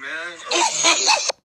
man.